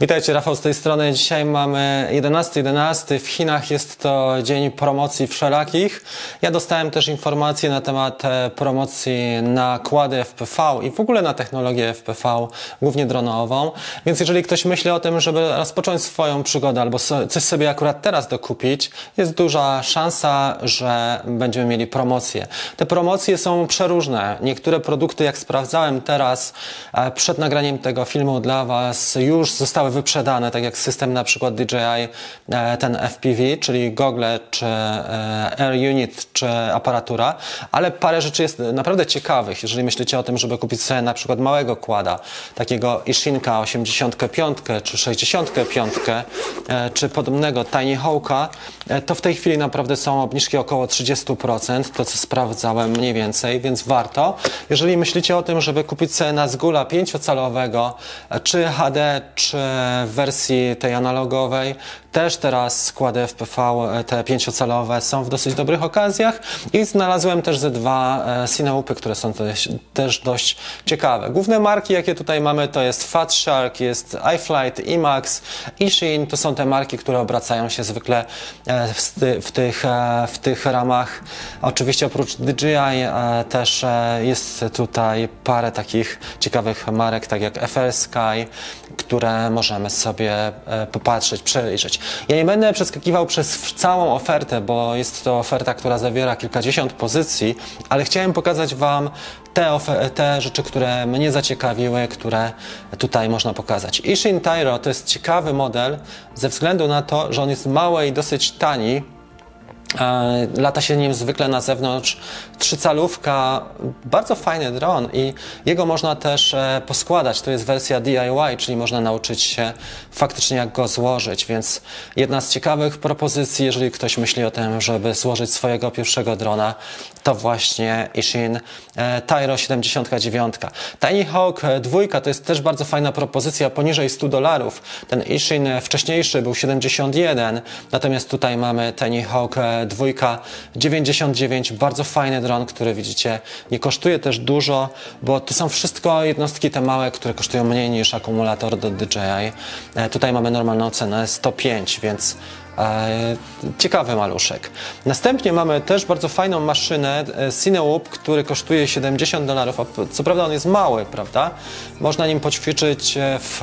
Witajcie, Rafał z tej strony. Dzisiaj mamy 11.11. 11. W Chinach jest to dzień promocji wszelakich. Ja dostałem też informacje na temat e, promocji na kłady FPV i w ogóle na technologię FPV, głównie dronową. Więc jeżeli ktoś myśli o tym, żeby rozpocząć swoją przygodę albo coś sobie akurat teraz dokupić, jest duża szansa, że będziemy mieli promocje. Te promocje są przeróżne. Niektóre produkty, jak sprawdzałem teraz e, przed nagraniem tego filmu dla Was, już zostały zostały wyprzedane, tak jak system na przykład DJI, e, ten FPV, czyli gogle, czy e, Air Unit, czy aparatura, ale parę rzeczy jest naprawdę ciekawych, jeżeli myślicie o tym, żeby kupić sobie na przykład małego kłada, takiego Ishinka 85 czy 65, e, czy podobnego Tiny Hawka, to w tej chwili naprawdę są obniżki około 30%, to co sprawdzałem mniej więcej, więc warto. Jeżeli myślicie o tym, żeby kupić sobie na zgula 5-calowego, czy HD, czy w wersji tej analogowej. Też teraz składy FPV, e, te pięciocalowe są w dosyć dobrych okazjach i znalazłem też ze dwa e, Cineupy, które są też, też dość ciekawe. Główne marki, jakie tutaj mamy, to jest Fat Shark, jest iFlight, IMAX, Ishin. To są te marki, które obracają się zwykle e, w, w, tych, w tych ramach. Oczywiście oprócz DJI też jest tutaj parę takich ciekawych marek, tak jak FL Sky, które możemy sobie popatrzeć, przejrzeć. Ja nie będę przeskakiwał przez całą ofertę, bo jest to oferta, która zawiera kilkadziesiąt pozycji, ale chciałem pokazać Wam te, te rzeczy, które mnie zaciekawiły, które tutaj można pokazać. Ishin Tyro to jest ciekawy model ze względu na to, że on jest mały i dosyć tani, lata się nim zwykle na zewnątrz. Trzycalówka, bardzo fajny dron i jego można też e, poskładać. To jest wersja DIY, czyli można nauczyć się faktycznie jak go złożyć, więc jedna z ciekawych propozycji, jeżeli ktoś myśli o tym, żeby złożyć swojego pierwszego drona, to właśnie Ishin e, Tyro 79. Tiny Hawk 2 to jest też bardzo fajna propozycja poniżej 100 dolarów. Ten Ishin wcześniejszy był 71, natomiast tutaj mamy Tiny Hawk dwójka 99, bardzo fajny dron, który widzicie nie kosztuje też dużo, bo to są wszystko jednostki te małe, które kosztują mniej niż akumulator do DJI. E, tutaj mamy normalną cenę 105, więc ciekawy maluszek. Następnie mamy też bardzo fajną maszynę e, Cinewoop, który kosztuje 70 dolarów. Co prawda on jest mały, prawda? Można nim poćwiczyć e, w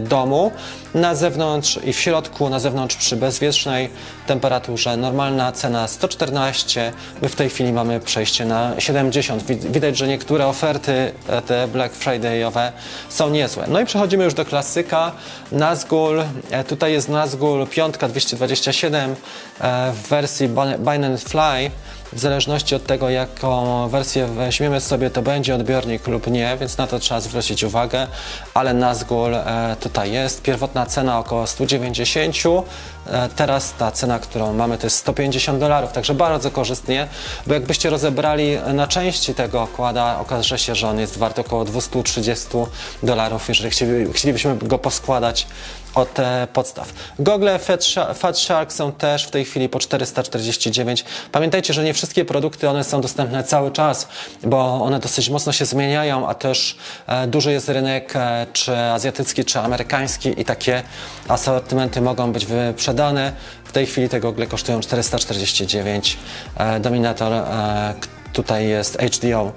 domu, na zewnątrz i w środku, na zewnątrz przy bezwiecznej temperaturze. Normalna cena 114. My w tej chwili mamy przejście na 70. Widać, że niektóre oferty, te Black Friday'owe są niezłe. No i przechodzimy już do klasyka. Nazgul. Tutaj jest Nazgul piątka 200 227 e, w wersji Binance Fly w zależności od tego, jaką wersję weźmiemy sobie, to będzie odbiornik lub nie, więc na to trzeba zwrócić uwagę, ale Nazgul e, tutaj jest. Pierwotna cena około 190, e, teraz ta cena, którą mamy to jest 150 dolarów, także bardzo korzystnie, bo jakbyście rozebrali na części tego okłada, okaże się, że on jest wart około 230 dolarów, jeżeli chcielibyśmy go poskładać od e, podstaw. Gogle Fat Shark są też w tej chwili po 449. Pamiętajcie, że nie wszystkie produkty one są dostępne cały czas, bo one dosyć mocno się zmieniają, a też e, duży jest rynek e, czy azjatycki, czy amerykański i takie asortymenty mogą być wyprzedane. W tej chwili te gogle kosztują 449. Dominator tutaj jest HDO.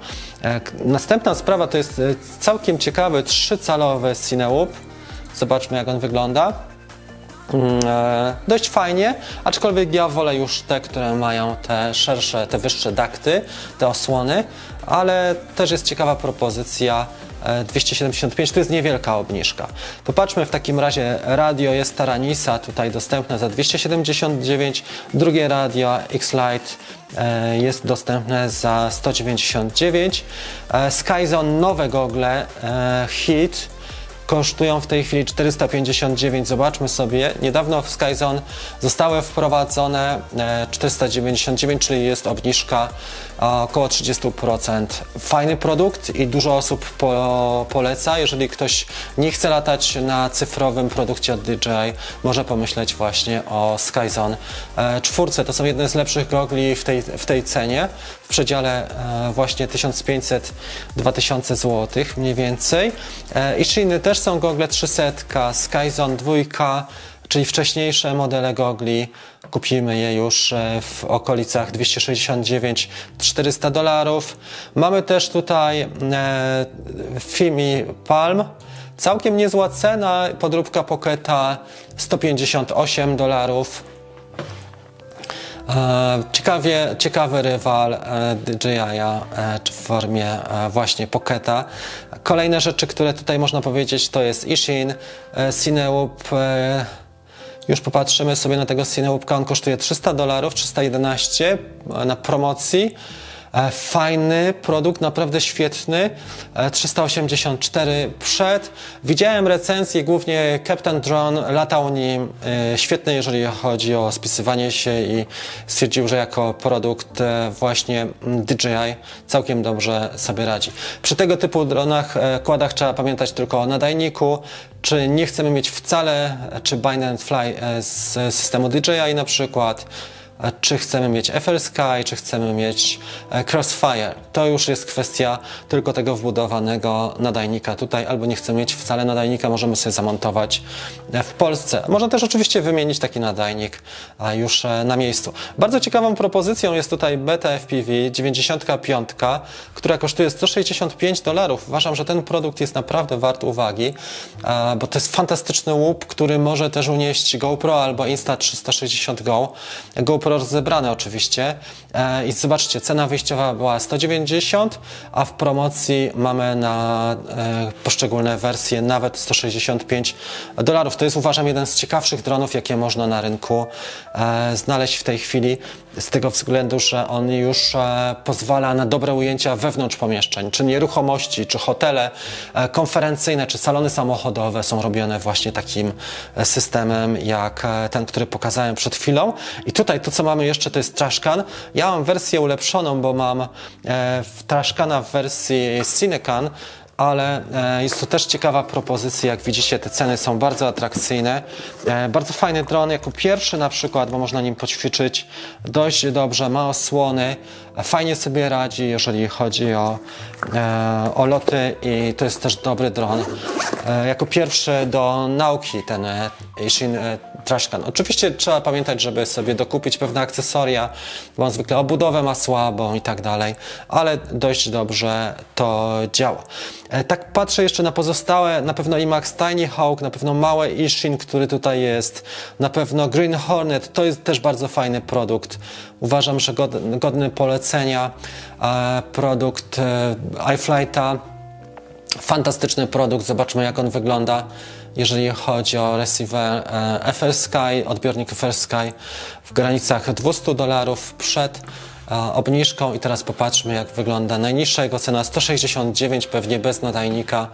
Następna sprawa to jest całkiem ciekawy trzycalowy Cinewoop Zobaczmy, jak on wygląda. Mm, e, dość fajnie, aczkolwiek ja wolę już te, które mają te szersze, te wyższe dakty, te osłony, ale też jest ciekawa propozycja 275 e, to jest niewielka obniżka. Popatrzmy w takim razie, radio jest Taranisa tutaj dostępne za 279, drugie radio X-Lite e, jest dostępne za 199, Skyzone nowe gogle Hit kosztują w tej chwili 459. Zobaczmy sobie, niedawno w Skyzone zostały wprowadzone 499, e, czyli jest obniżka około 30%. Fajny produkt i dużo osób po, poleca. Jeżeli ktoś nie chce latać na cyfrowym produkcie od DJI, może pomyśleć właśnie o Skyzone e, czwórce. To są jedne z lepszych gogli w tej, w tej cenie, w przedziale e, właśnie 1500-2000 zł mniej więcej. I Shiny też są gogle 300, Skyzone 2, czyli wcześniejsze modele gogli. Kupimy je już e, w okolicach 269-400 dolarów. Mamy też tutaj e, Fimi Palm. Całkiem niezła cena, podróbka Pocketa 158 dolarów. E, ciekawie, ciekawy rywal e, DJI-a e, w formie właśnie Pocketa. Kolejne rzeczy, które tutaj można powiedzieć to jest Ishin, Cinewoop. Już popatrzymy sobie na tego Cinewoopka, on kosztuje 300 dolarów, 311 na promocji. E, fajny produkt, naprawdę świetny. 384 e, przed. Widziałem recenzję, głównie Captain Drone latał nim e, świetny, jeżeli chodzi o spisywanie się i stwierdził, że jako produkt właśnie DJI całkiem dobrze sobie radzi. Przy tego typu dronach, kładach trzeba pamiętać tylko o nadajniku, czy nie chcemy mieć wcale, czy bind and fly z systemu DJI na przykład, czy chcemy mieć FL Sky, czy chcemy mieć e, Crossfire. To już jest kwestia tylko tego wbudowanego nadajnika tutaj, albo nie chcemy mieć wcale nadajnika, możemy sobie zamontować e, w Polsce. Można też oczywiście wymienić taki nadajnik już e, na miejscu. Bardzo ciekawą propozycją jest tutaj Beta FPV 95, która kosztuje 165 dolarów. Uważam, że ten produkt jest naprawdę wart uwagi, bo to jest fantastyczny łup, który może też unieść GoPro albo Insta360 Go. GoPro rozebrane oczywiście. E, I zobaczcie, cena wyjściowa była 190, a w promocji mamy na e, poszczególne wersje nawet 165 dolarów. To jest uważam jeden z ciekawszych dronów, jakie można na rynku e, znaleźć w tej chwili, z tego względu, że on już pozwala na dobre ujęcia wewnątrz pomieszczeń, czy nieruchomości, czy hotele konferencyjne, czy salony samochodowe są robione właśnie takim systemem, jak ten, który pokazałem przed chwilą. I tutaj to, co mamy jeszcze, to jest trashcan. Ja mam wersję ulepszoną, bo mam e, trashcana w wersji Cinecan, ale e, jest to też ciekawa propozycja. Jak widzicie, te ceny są bardzo atrakcyjne. E, bardzo fajny dron, jako pierwszy na przykład, bo można nim poćwiczyć dość dobrze, ma osłony, fajnie sobie radzi, jeżeli chodzi o, e, o loty i to jest też dobry dron. Jako pierwszy do nauki ten Ishin Trashcan. Oczywiście trzeba pamiętać, żeby sobie dokupić pewne akcesoria, bo on zwykle obudowę ma słabą i tak dalej, ale dość dobrze to działa. E, tak patrzę jeszcze na pozostałe, na pewno IMAX Tiny Hawk, na pewno małe Ishin, który tutaj jest, na pewno Green Hornet, to jest też bardzo fajny produkt. Uważam, że godny, polecenia. E, produkt e, iFlighta, fantastyczny produkt, zobaczmy jak on wygląda jeżeli chodzi o receiver FL Sky, odbiornik FL Sky w granicach 200 dolarów przed obniżką i teraz popatrzmy jak wygląda najniższa jego cena 169 pewnie bez nadajnika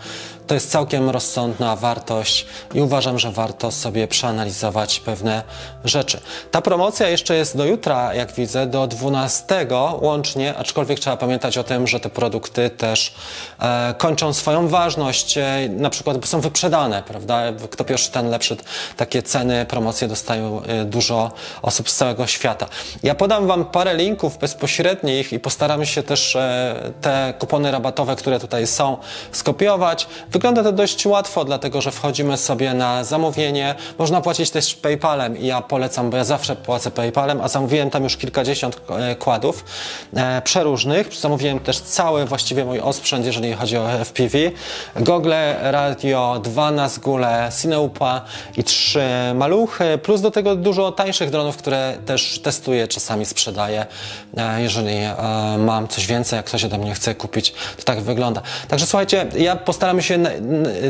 to jest całkiem rozsądna wartość i uważam, że warto sobie przeanalizować pewne rzeczy. Ta promocja jeszcze jest do jutra, jak widzę, do 12 łącznie, aczkolwiek trzeba pamiętać o tym, że te produkty też e, kończą swoją ważność, e, na przykład są wyprzedane, prawda? Kto pierwszy, ten lepszy. Takie ceny, promocje dostają e, dużo osób z całego świata. Ja podam Wam parę linków bezpośrednich i postaramy się też e, te kupony rabatowe, które tutaj są, skopiować. Wygląda to dość łatwo, dlatego że wchodzimy sobie na zamówienie. Można płacić też PayPalem i ja polecam, bo ja zawsze płacę PayPalem, a zamówiłem tam już kilkadziesiąt e, kładów e, przeróżnych. Zamówiłem też cały właściwie mój osprzęt, jeżeli chodzi o FPV. Gogle, radio, dwa na zgule, Cineupa i trzy maluchy, plus do tego dużo tańszych dronów, które też testuję, czasami sprzedaję. E, jeżeli e, mam coś więcej, jak ktoś ode mnie chce kupić, to tak wygląda. Także słuchajcie, ja postaram się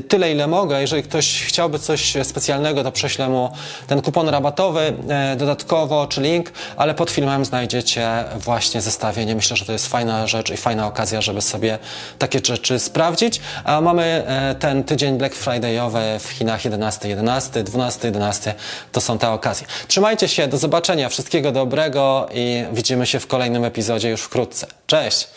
tyle, ile mogę. Jeżeli ktoś chciałby coś specjalnego, to prześlę mu ten kupon rabatowy e, dodatkowo, czy link, ale pod filmem znajdziecie właśnie zestawienie. Myślę, że to jest fajna rzecz i fajna okazja, żeby sobie takie rzeczy sprawdzić. A mamy ten tydzień Black Friday'owy w Chinach 11, 11, 12, 11. To są te okazje. Trzymajcie się, do zobaczenia, wszystkiego dobrego i widzimy się w kolejnym epizodzie już wkrótce. Cześć!